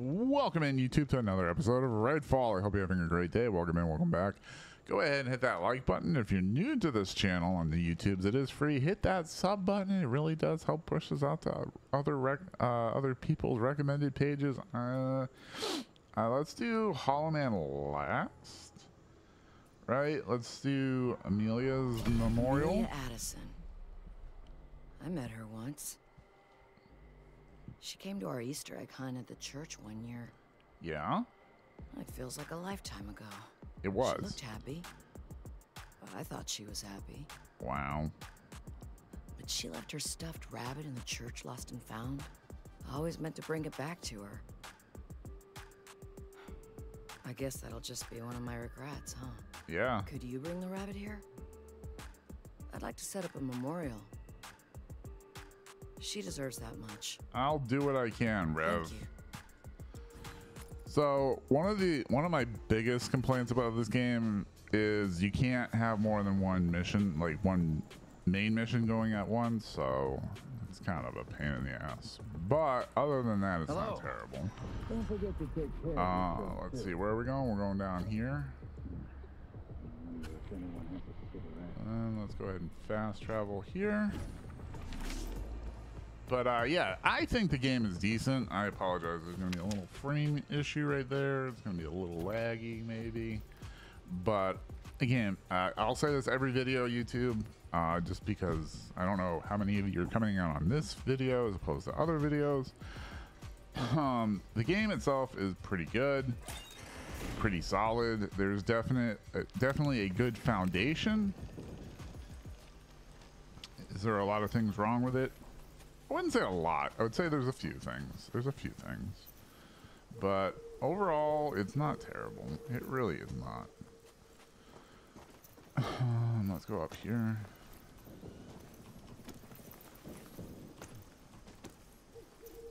Welcome in YouTube to another episode of Redfall. I hope you're having a great day. Welcome in, welcome back. Go ahead and hit that like button. If you're new to this channel on the YouTubes, it is free. Hit that sub button. It really does help push us out to other uh, other people's recommended pages. Uh, uh, let's do Hollow Man last. Right? Let's do Amelia's Memorial. Amelia Addison. I met her once. She came to our Easter egg hunt at the church one year. Yeah, It feels like a lifetime ago. it was. She looked happy. I thought she was happy. Wow. But she left her stuffed rabbit in the church lost and found. I always meant to bring it back to her. I guess that'll just be one of my regrets, huh? Yeah. Could you bring the rabbit here? I'd like to set up a memorial. She deserves that much. I'll do what I can, Rev. Thank you. So one of the one of my biggest complaints about this game is you can't have more than one mission, like one main mission going at once. So it's kind of a pain in the ass. But other than that, it's not Hello. terrible. Don't forget to take care Uh, let's see, where are we going? We're going down here. If anyone has a cigarette. And let's go ahead and fast travel here. But uh, yeah, I think the game is decent. I apologize. There's going to be a little frame issue right there. It's going to be a little laggy, maybe. But again, uh, I'll say this every video, YouTube, uh, just because I don't know how many of you are coming out on this video as opposed to other videos. Um, the game itself is pretty good, pretty solid. There's definite, uh, definitely a good foundation. Is there a lot of things wrong with it? I wouldn't say a lot. I would say there's a few things. There's a few things. But overall, it's not terrible. It really is not. Um, let's go up here.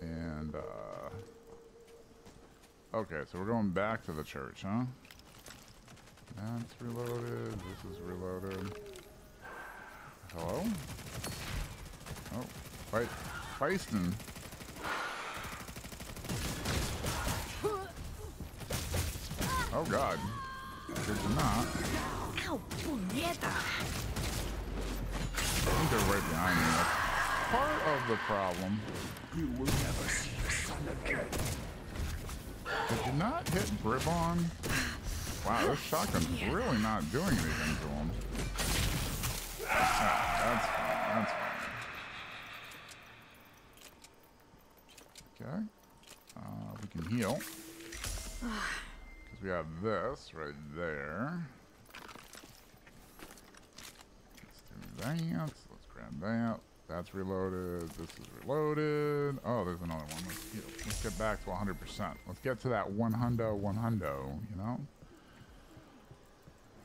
And, uh... Okay, so we're going back to the church, huh? That's reloaded. This is reloaded. Hello? Oh, fight, Feisten. Oh God. Good to not. Ow, puñeta! I think they're right behind me. That's part of the problem. You will never see the sun again. Did you not hit Bribon? Wow, this shotgun's really not doing anything to him. Ah, that's fine. That's Okay. Uh, we can heal. Because we have this right there. Let's do that. Let's grab that. That's reloaded. This is reloaded. Oh, there's another one. Let's, heal. Let's get back to 100%. Let's get to that 100, 100, you know?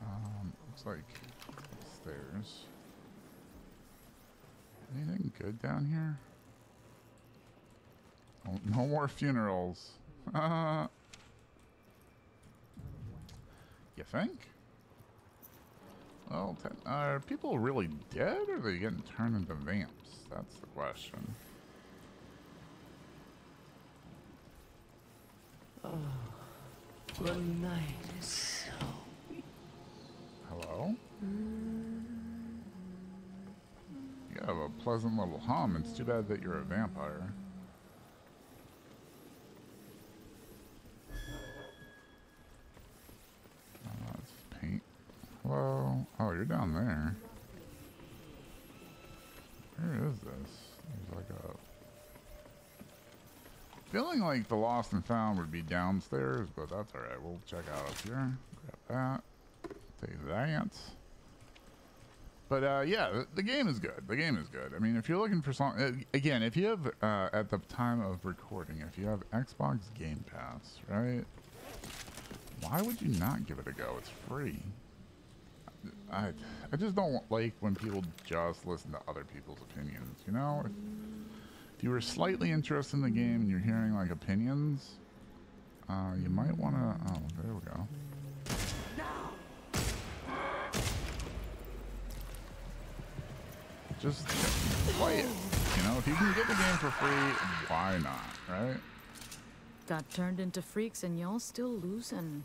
Um, looks like stairs. Anything good down here? Oh, no more funerals. Uh, you think? Well, are people really dead or are they getting turned into vamps? That's the question. The night is so. Hello? You have a pleasant little hum. It's too bad that you're a vampire. Oh, that's paint. Hello? Oh, you're down there. Where is this? There's like a... Like the lost and found would be downstairs, but that's alright. We'll check out up here. Grab that. Take that. But uh, yeah, the, game is good. The game is good. I mean, if you're looking for something, again, if you have uh, at the time of recording, if you have Xbox Game Pass, right? Why would you not give it a go? It's free. I I just don't like when people just listen to other people's opinions. You know, if, if you were slightly interested in the game and you're hearing like opinions, uh, you might want to. Oh, there we go. Just play it. You know, if you can get the game for free, why not, right? Got turned into freaks and y'all still losing.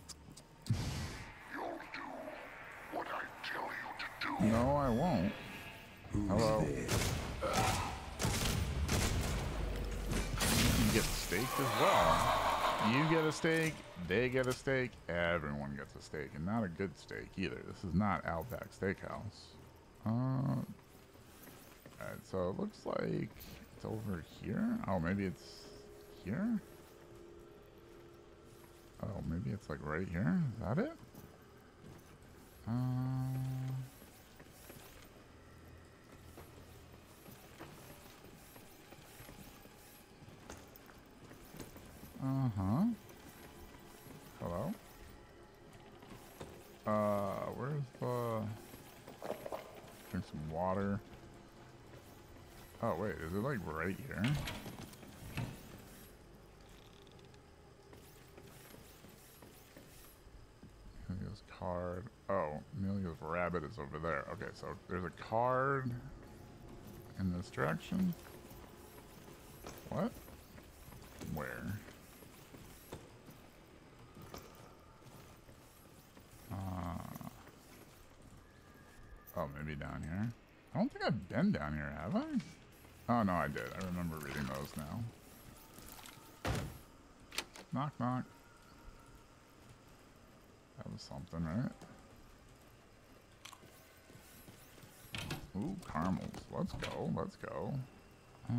No, I won't. Hello. You steak as well. You get a steak, they get a steak, everyone gets a steak, and not a good steak either. This is not Outback Steakhouse. Uh, Alright, so it looks like it's over here. Oh, maybe it's here? Oh, maybe it's like right here? Is that it? Uh... Uh-huh. Hello? Uh, where's the... Drink some water. Oh, wait, is it like right here? Amelia's card. Oh, Amelia's rabbit is over there. Okay, so there's a card in this direction. What? Where? Uh, maybe down here. I don't think I've been down here, have I? Oh, no, I did. I remember reading those now. Knock, knock. That was something, right? Ooh, caramels. Let's go. Let's go. Uh,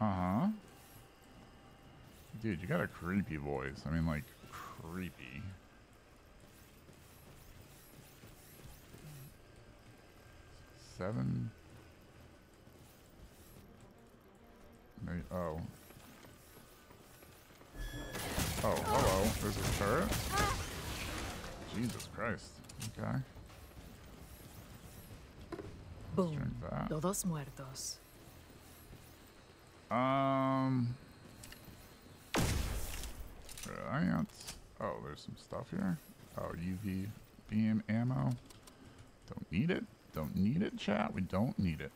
uh-huh. Dude, you got a creepy voice. I mean, like, creepy. Seven. Maybe, oh. Oh, hello. There's a turret? Jesus Christ. Okay. Boom. drink that. Todos muertos. Um. Right. Oh, there's some stuff here. Oh, UV beam ammo. Don't need it. Don't need it, chat. We don't need it.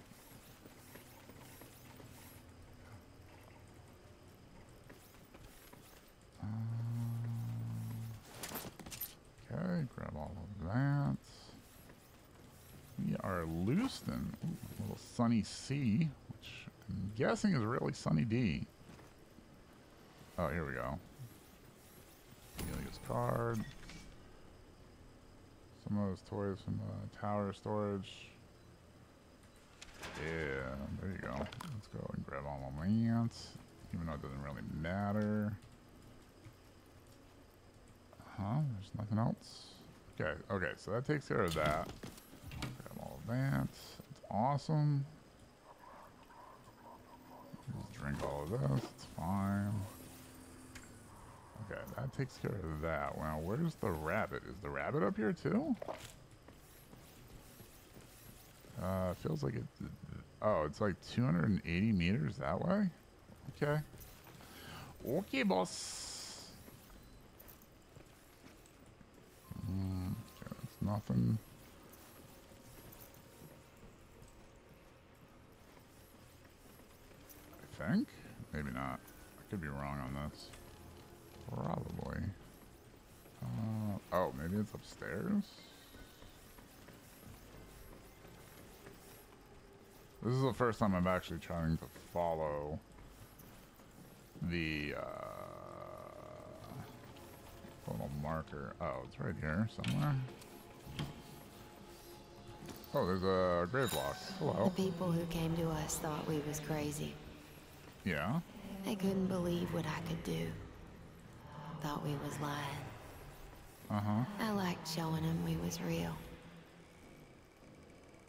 Um, Okay, grab all of that. We are loosed in ooh, a little sunny C, which I'm guessing is really sunny D. Oh, here we go. Amelia's card. Some of those toys from the tower storage. Yeah, there you go. Let's go and grab all of that, even though it doesn't really matter. Huh? There's nothing else? Okay, okay, so that takes care of that. Grab all of that. It's awesome. Just drink all of this. It's fine. Okay, that takes care of that. Now, where's the rabbit? Is the rabbit up here too? Uh, feels like it. Oh, it's like 280 meters that way? Okay. Okay, boss. Mm, okay, that's nothing. I think? Maybe not. I could be wrong on this. Probably. Uh, oh, maybe it's upstairs? This is the first time I'm actually trying to follow the uh, little marker. Oh, it's right here somewhere. Oh, there's a grave block. The people who came to us thought we was crazy. Yeah. They couldn't believe what I could do. Thought we was lying. Uh-huh. I liked showing him we was real.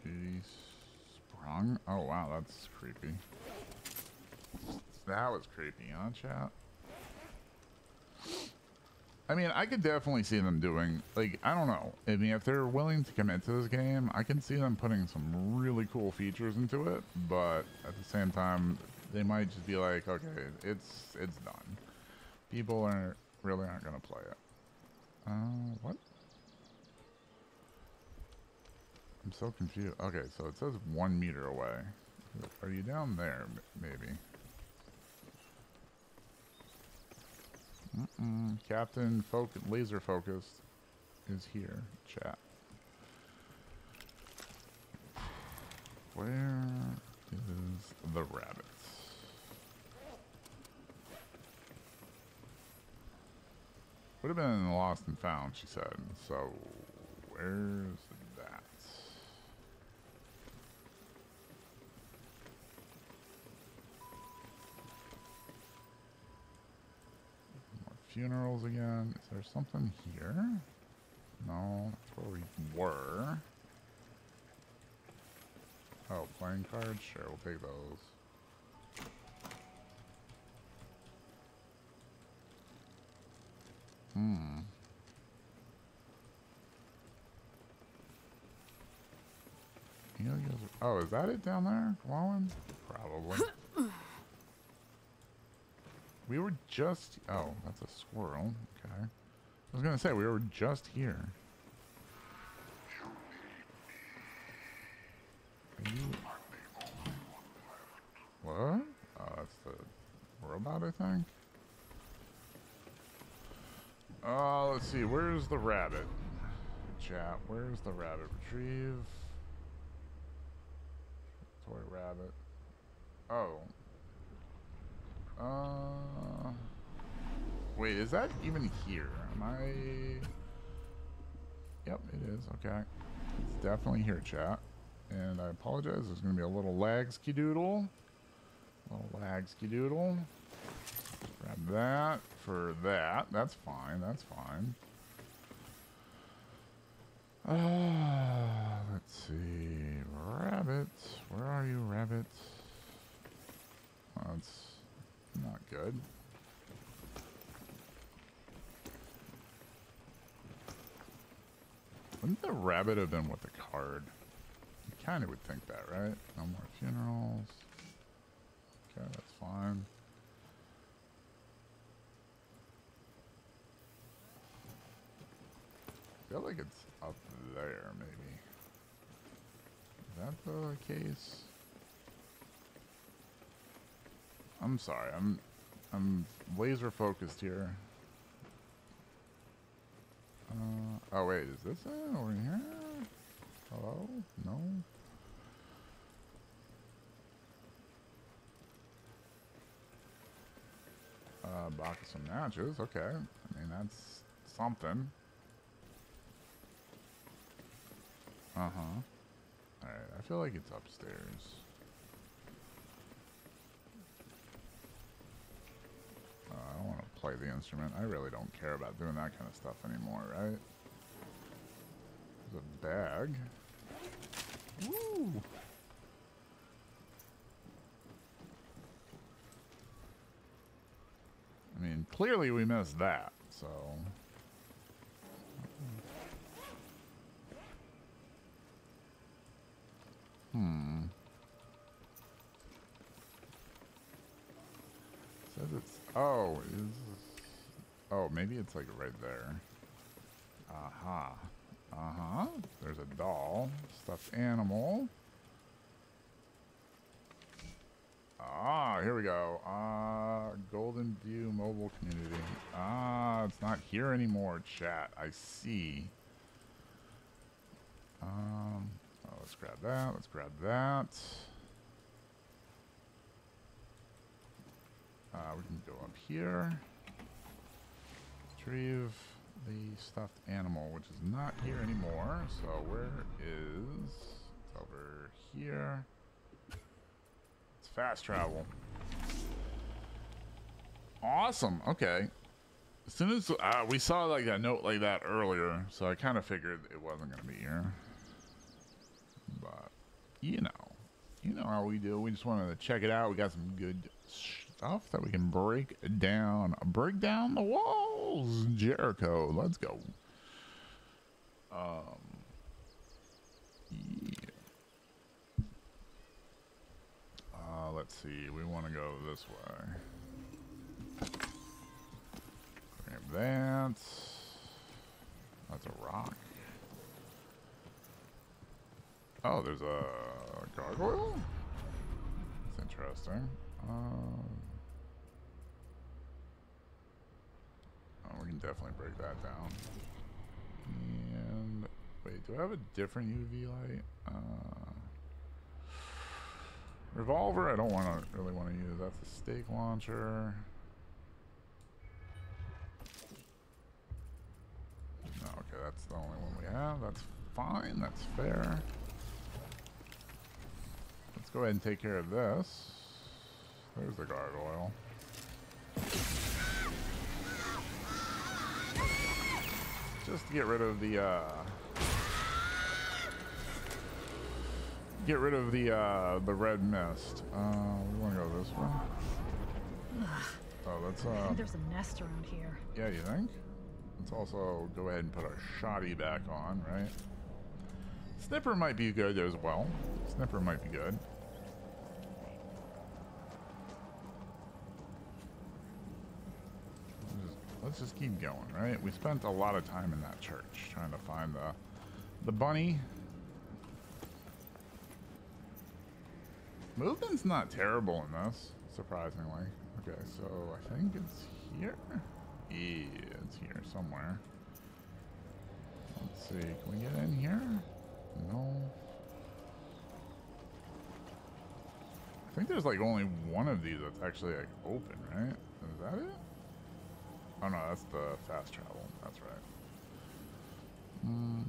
Duty sprung. Oh wow, that's creepy. That was creepy, huh, chat? I mean, I could definitely see them doing like I don't know. I mean, if they're willing to commit to this game, I can see them putting some really cool features into it. But at the same time, they might just be like, okay, it's it's done. People aren't really aren't gonna play it. Uh, what? I'm so confused. Okay, so it says one meter away. Are you down there? Maybe. Mm-mm. Captain Foc- Laser Focused is here. Chat. Where is the rabbit? Would have been in lost and found, she said. So, where's that? More funerals again. Is there something here? No, that's where we were. Oh, playing cards? Sure, we'll take those. Hmm. Helios. Oh, is that it down there? Glowing? Probably. we were just. Oh, that's a squirrel. Okay. I was gonna say we were just here. What? Oh, that's the robot, I think. Uh, let's see. Where's the rabbit? Chat. Where's the rabbit? Retrieve. Toy rabbit. Oh. Uh. Wait, is that even here? Am I? Yep, it is. Okay. It's definitely here, chat. And I apologize. There's going to be a little lag skidoodle. A little lag skidoodle. Grab that for that. That's fine. That's fine. Uh, let's see. Rabbit. Where are you, rabbit? That's not good. Wouldn't the rabbit have been with the card? You kind of would think that, right? No more funerals. Okay, that's fine. I feel like it's up there, maybe. That the case? I'm sorry. I'm I'm laser focused here. Uh, oh wait, is this it over here? Hello? No. Uh, box of some matches. Okay. I mean, that's something. Uh huh. Alright, I feel like it's upstairs. Uh, I don't want to play the instrument. I really don't care about doing that kind of stuff anymore, right? There's a bag. Woo! I mean, clearly we missed that, so. Hmm. Says it's. Oh, is. Oh, maybe it's like right there. Aha. Uh huh. There's a doll, stuffed animal. Ah, here we go. Ah, Golden View Mobile Community. Ah, it's not here anymore, chat. I see. Um, oh, let's grab that. Let's grab that. Uh, we can go here. Retrieve the stuffed animal, which is not here anymore. So where is... It's over here. It's fast travel. Awesome. Okay. As soon as uh, we saw like a note like that earlier, so I kind of figured it wasn't going to be here. But you know, you know how we do. We just wanted to check it out. We got some good stuff that we can break down. Break down the walls, Jericho. Let's go. Um. Yeah. Uh, let's see. We want to go this way. Grab that. That's a rock. Oh, there's a gargoyle? That's interesting. Um, oh, we can definitely break that down. And wait, do I have a different UV light? Uh, revolver. I don't want to really want to use. That's a stake launcher. Okay, that's the only one we have. That's fine. That's fair. Let's go ahead and take care of this. There's the gargoyle. Just to get rid of the, uh... Get rid of the, uh, the red mist. Uh, we want to go this way. Oh, I uh... think there's a nest around here. Yeah, you think? Let's also go ahead and put our shoddy back on, right? Snipper might be good as well. Snipper might be good. Let's just, keep going, right? We spent a lot of time in that church trying to find the the bunny. Movement's not terrible in this, surprisingly. Okay, so I think it's here. Yeah, it's here somewhere. Let's see. Can we get in here? No. I think there's like only one of these that's actually like open, right? Is that it? Oh no, that's the fast travel. That's right. Hmm.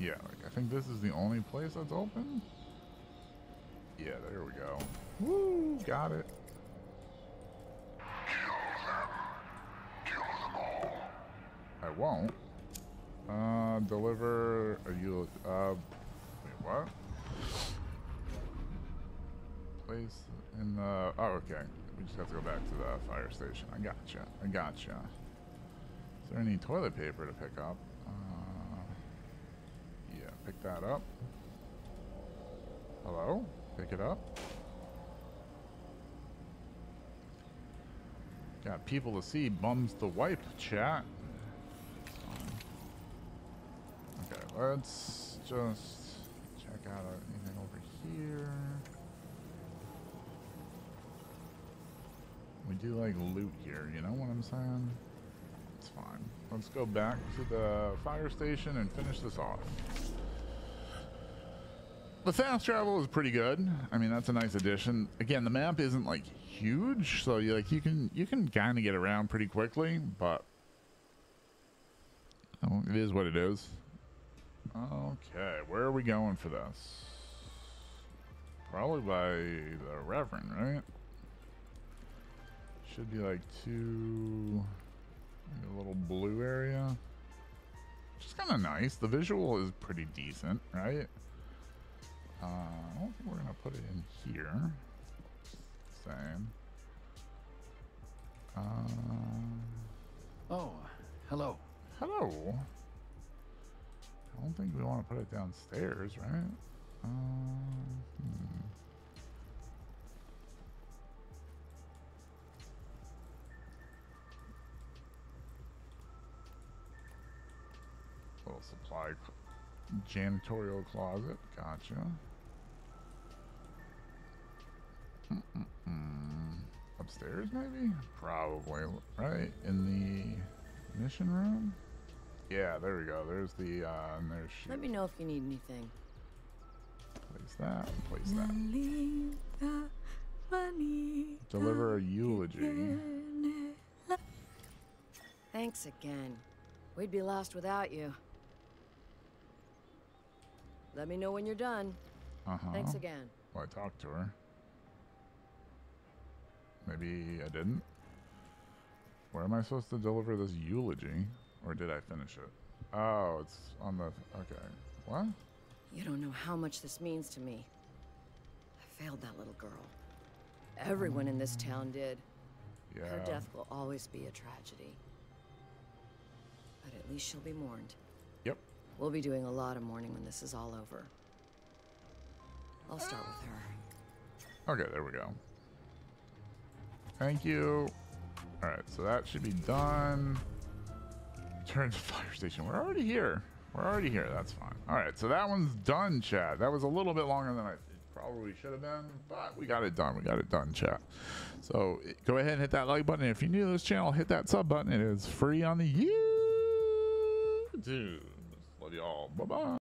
Yeah, like I think this is the only place that's open. Yeah, there we go. Woo, got it. I won't. Uh, deliver a you. Uh, wait, what? Place in the. Oh, okay. We just have to go back to the fire station. I gotcha. I gotcha. Is there any toilet paper to pick up? Uh, yeah, pick that up. Hello? Pick it up. Got people to see, bums to wipe, chat. Okay, let's just check out anything We do like loot here, you know what I'm saying? It's fine. Let's go back to the fire station and finish this off. The fast travel is pretty good. I mean, that's a nice addition. Again, the map isn't like huge, so you like you can you can kind of get around pretty quickly, but oh, it is what it is. Okay, where are we going for this? Probably by the Reverend, right? Should be like two, a little blue area. Which is kind of nice. The visual is pretty decent, right? Uh, I don't think we're gonna put it in here. Same. Uh, Oh, hello. hello. I don't think we want to put it downstairs, right? Um, hmm. Little supply janitorial closet. Gotcha. Mm-mm-mm. Upstairs, maybe? Probably, right? In the mission room? Yeah, there we go. There's the, uh, and there's she. Let me know if you need anything. Place that, and place that. Deliver a eulogy. Thanks again. We'd be lost without you. Let me know when you're done. Uh-huh. Thanks again. Well, I talked to her. Maybe I didn't. Where am I supposed to deliver this eulogy? Or did I finish it? Oh, it's on the... Okay. What? You don't know how much this means to me. I failed that little girl. Everyone in this town did. Yeah. Her death will always be a tragedy. But at least she'll be mourned. We'll be doing a lot of mourning when this is all over. I'll start with her. Okay, there we go. Thank you. Alright, so that should be done. Turn to fire station. We're already here. We're already here. That's fine. All right, so that one's done, chat. That was a little bit longer than I probably should have been, but we got it done. We got it done, chat. So go ahead and hit that like button. If you're new to this channel, hit that sub button. It is free on the YouTube. Y'all. Bye bye.